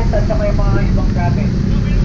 gamit at saka yung mga ibang gamit.